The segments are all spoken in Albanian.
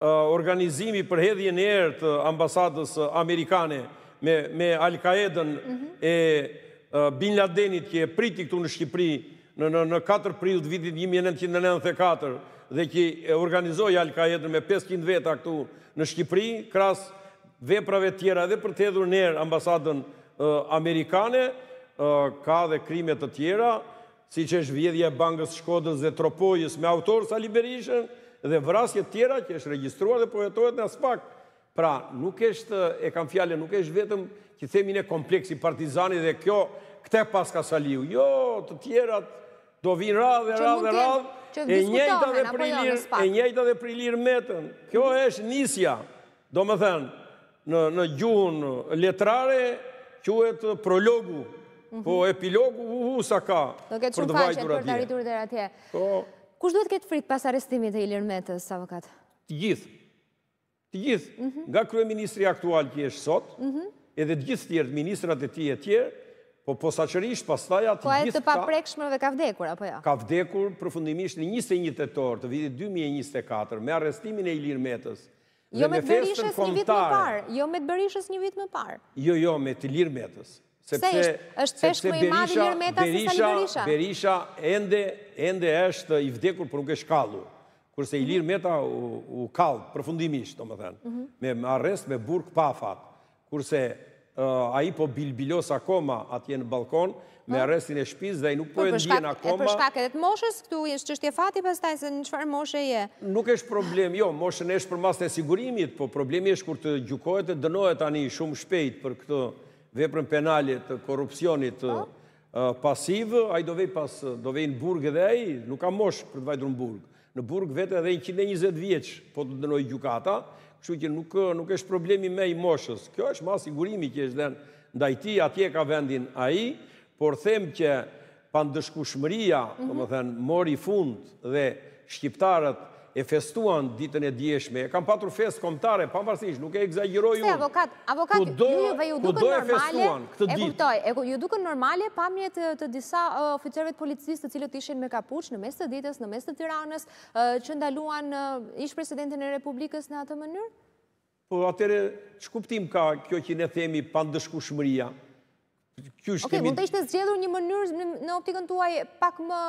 organizimi për hedhje në erë të ambasadës amerikane me, me Al-Qaedën mm -hmm. e Bin Ladenit që e priti këtu në Shqipëri në, në, në 4 prill të vitit 1994 dhe që e organizoi Al-Qaedën me 500 veta këtu në Shqipëri, krahas veprave tjera edhe për të hedhur në erë ambasadën amerikane, ka dhe krime të tjera, siç është vjedhja e Bankës Shkodrës dhe Tropojës me autor Sali Berishën dhe vrasje të tjera që është regjistruar dhe po hetohet në spak. Pra, nuk është, e kam fjalën, nuk është vetëm që themi ne kompleksi partizani dhe kjo, këtë e paska Saliu. Jo, të tjerat do vijnë radhë e radhë e radhë, e njëjta dhe për Ilir, e njëjta dhe për Ilir Metën. Kjo është nisja. Domethënë, Në në gjuhën letrare quhet prologu. Mhm. Po epilogu u u sa ka. Do ketë shumë faqe për të arritur deri atje. Po. Kush duhet të ketë frikë pas arrestimit të Ilir Metës, avokat? Të gjithë. Të gjithë. Mhm. Nga kryeministri aktual që është sot, mhm. edhe të gjithë të tjerët, ministrat e tij e tjerë, po posaçërisht pastaj ata të gjithë. Po ai i të paprekshmëve ka vdekur apo jo? Ka vdekur përfundimisht në 21 tetor të vitit 2024 me arrestimin e Ilir Metës. Jo me të berishës një vit më parë. Jo me të berishës një vit më parë. Jo, jo, me të Ilir Metës. Sepse, është peshë më i madhe Ilir Meta se Sali Berisha. Berisha ende, ende është i vdekur por nuk është kallur. Kurse Ilir Meta u kall, përfundimisht, domethënë. Mhm. Me arrest, me burg, pa afat. Kurse ai po bilbilos akoma atje në ballkon me po. arrestin e shtëpisë dhe ai nuk po, po e ndjen akoma. Për shkak edhe të moshës këtu është çështje fati pastaj se në çfarë moshe je. Nuk është problem, jo, mosha është për masën e sigurimit, po problemi është kur të gjykohet e dënohet tani shumë shpejt për këtë veprën penale të korrupsionit të po. pasiv, ai do vej pas do vej në burg edhe ai, nuk ka moshë për të vajtur në burg. Në burg vete edhe njëqind e njëzet vjeç po të dënojë gjykata, kështu që nuk nuk është problemi më i moshës. Kjo është masë sigurimi që është dhënë ndaj tij, atje e ka vendin ai, por them që pandëshkushmëria, mm -hmm. domethënë mori fund dhe shqiptarët e festuan ditën e djeshme. E kanë patur festë kombëtare pavarësisht, nuk e ekzagjeroj unë. Avokat, ju ju dhe ju duken normale, e kuptoj, e ku ju duken normale pamjet e disa oficerëve të policisë të cilët ishin me kapuç në mes të ditës, në mes të Tiranës, që ndaluan ish presidentin e Republikës në atë mënyrë? Po, atëherë, ç'kuptim ka kjo që ne themi pandëshkueshmëria? Ok, mund të ishte zgjedhur një mënyrë në optikën tuaj pak më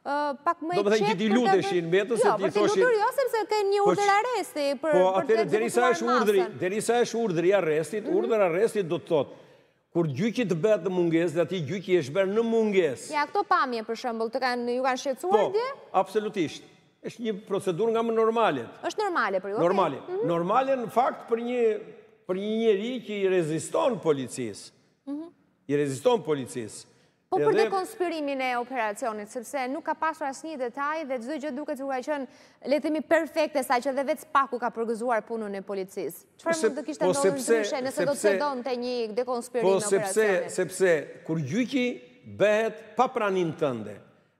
pak më e qetë... Domethënë që t'i luteshin Metës, jo, t'i thoshin... Jo, për t'i lutur jo, sepse ke një po urdhër arresti, për po, derisa është urdhri, derisa është urdhri i arrestit, mhm. urdhri i arrestit do të thotë, kur gjyqi të bëhet në mungesë, dhe atij gjyqi i është bërë në mungesë... Ja, këto pamje, për shembull, të kanë, ju kanë shqetësuar po, dje? Po, absolutisht. Është një procedurë nga më normalet. Është normale për ju, okay. Normale. Mm -hmm. Normale në fakt për një, për një njeri që i reziston policisë. Mm -hmm. I reziston policisë. Po për dekonspirimin e operacionit, sepse nuk ka pasur asnjë detaj dhe çdo gjë duket se ka qenë le të themi perfekte, saqë dhe vetë SPAK-u ka përgëzuar punën e policisë. Çfarë po mund të kishte po ndodhur ndryshe nëse do të cedonte një dekonspirim po e operacionit? Po sepse, sepse, kur gjyqi bëhet pa praninë tënde,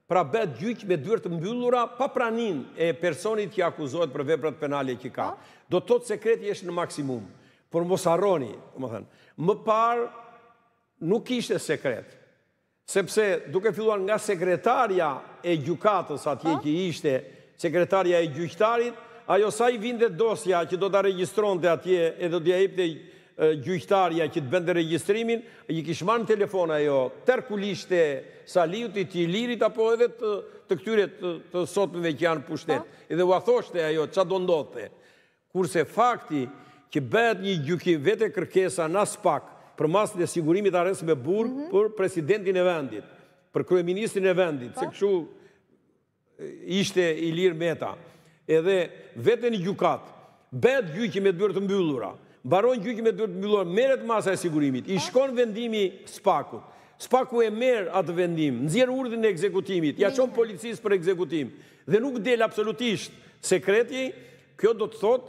Pra bëhet gjyq me dyer të mbyllura pa praninë e personit që akuzohet për veprat penale që ka. Po. Do të thotë sekreti është në maksimum. Por mos harroni, domethënë, më parë nuk ishte sekret. Sepse duke filluar nga sekretarja e gjykatës atje po. që ishte sekretarja e gjyqtarit, ajo sa i vinte dosja që do ta regjistronte atje e do t'ia jepte Gjyqtarja që të bënte regjistrimin, i kish marrë në telefon ajo tërë kulishët e Saliut, e të Ilirit apo edhe të të këtyre të të sotmëve që janë në pushtet. Edhe ua thoshte ajo çfarë do ndodhte. Kurse fakti që bëhet një gjykim vetë e kërkesa nga SPAK për masën e sigurimit arrest me burg për presidentin e vendit, për kryeministrin e vendit, se kështu Ishte Ilir Meta. Edhe vete në gjykatë. Bëhet gjyqi me dyer të mbyllura. Mbaron gjyqi me dyer të mbyllura, merret masa e sigurimit, i shkon vendimi SPAK-ut. SPAK-u e merr atë vendim, nxjerr urdhrin e ekzekutimit, ia çon policisë për ekzekutim dhe nuk del absolutisht sekreti, kjo do të thotë